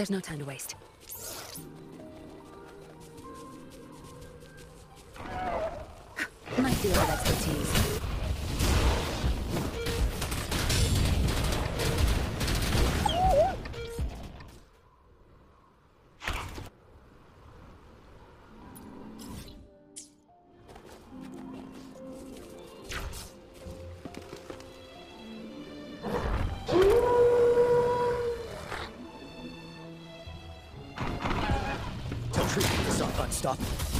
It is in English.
There's no time to waste. expertise. creatures are unstoppable.